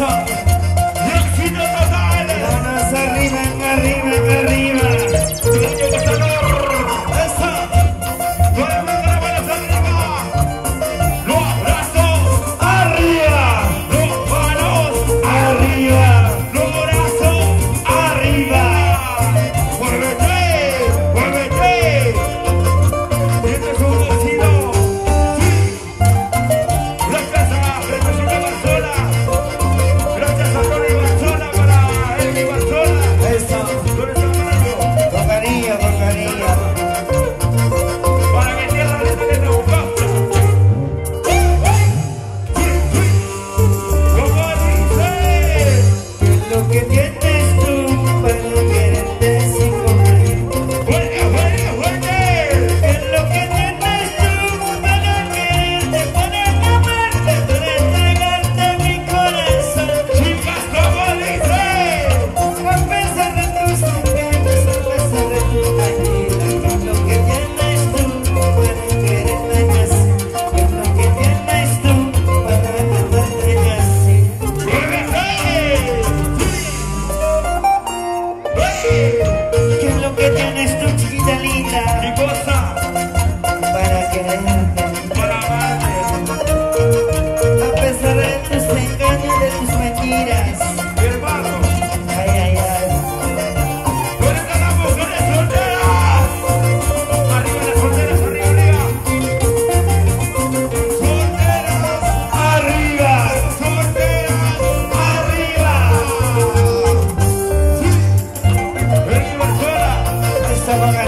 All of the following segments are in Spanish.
up.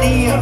Lo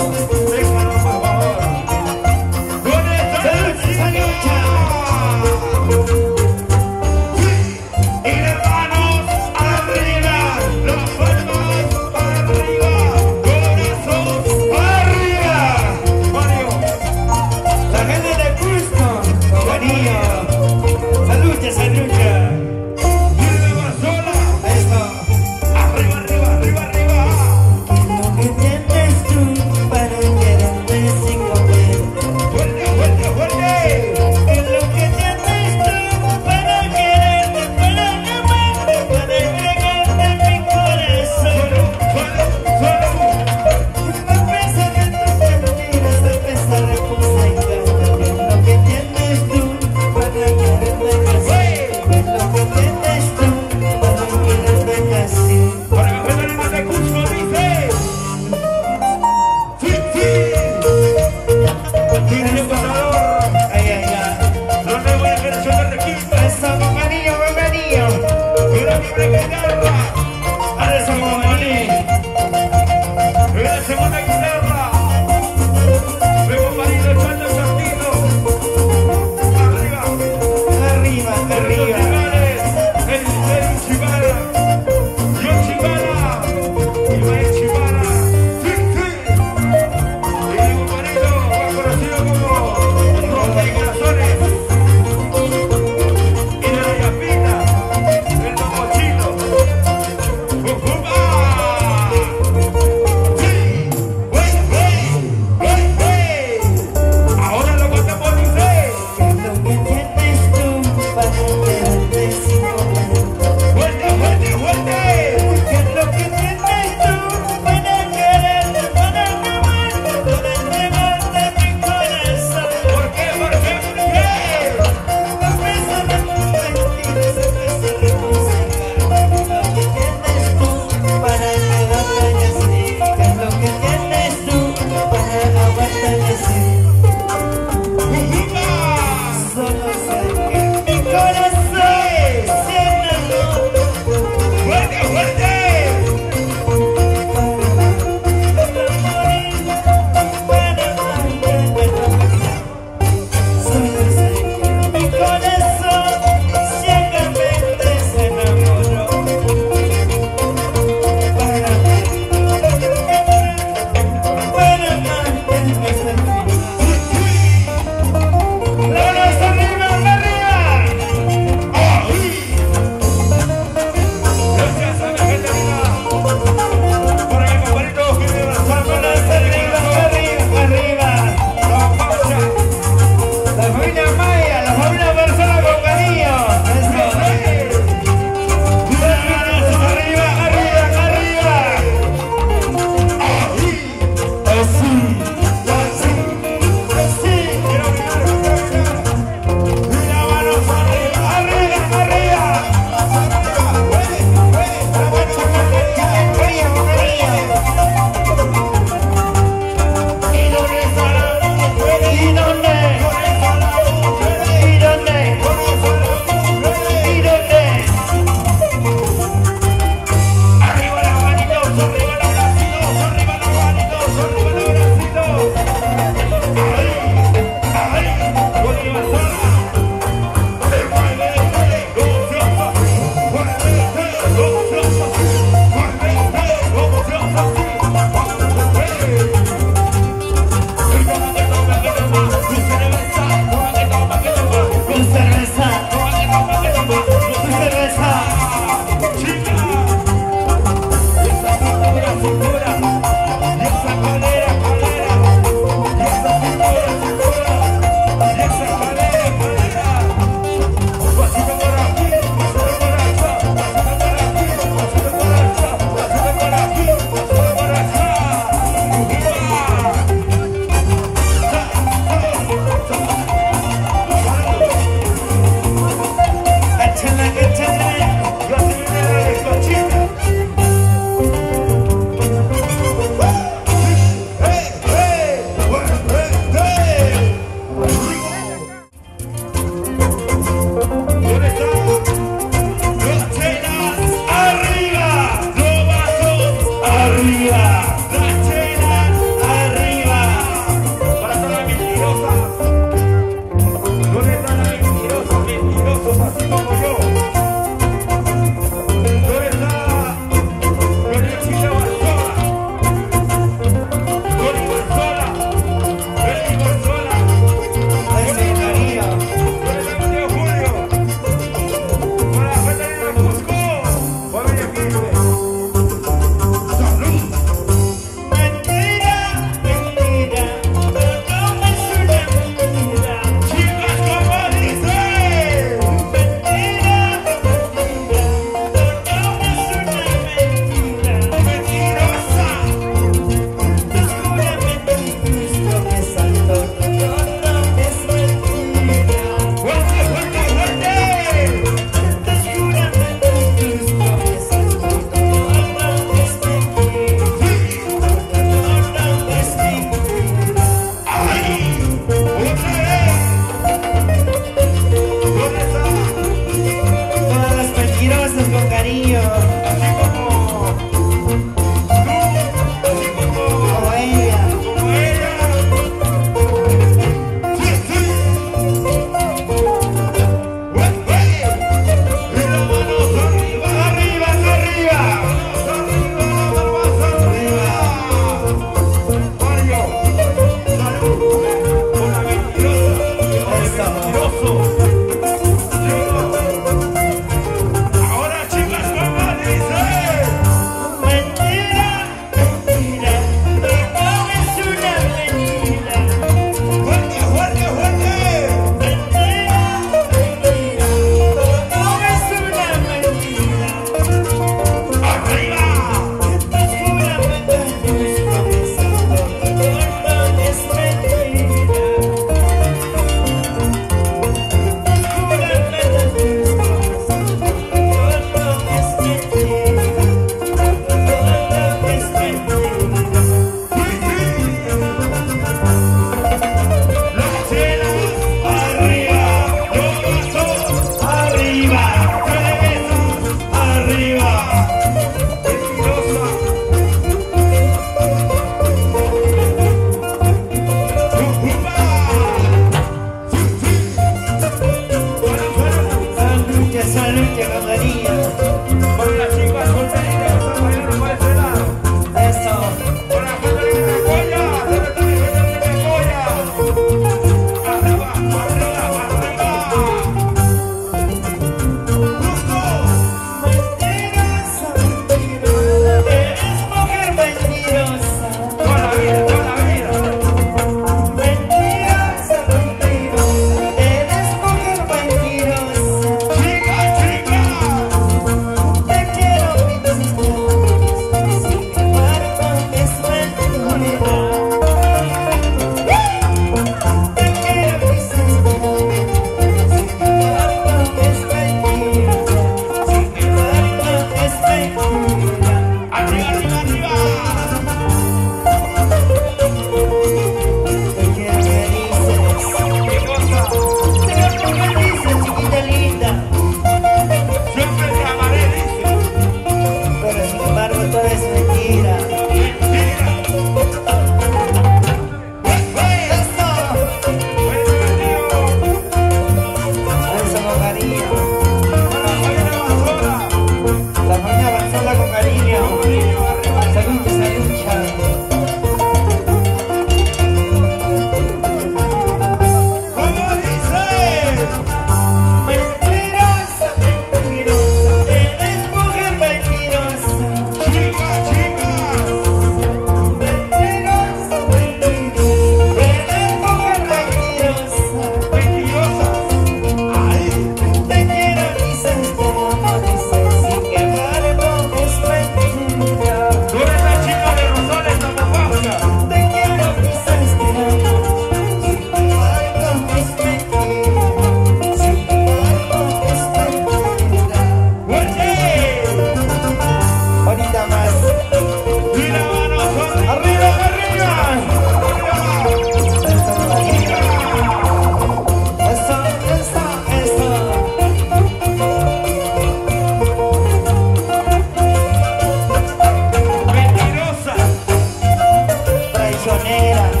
traicionera.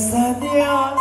said the